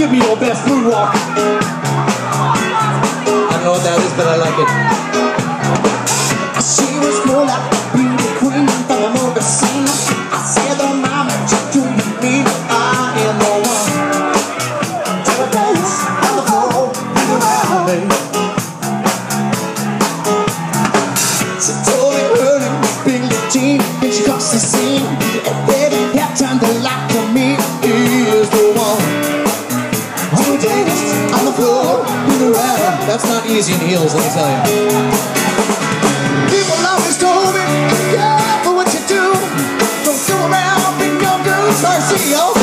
Give me your best moonwalk. I don't know what that is, but I like it. She was more like a beauty queen from a movie scene. I said, "Oh, mama, do you mean I am the one to dance on the floor with around me?" She told me her name was Billie and she crossed the scene. And That's not easy in heels, let me tell you. People always told me, careful what you do. Don't go around being your girl's mercy.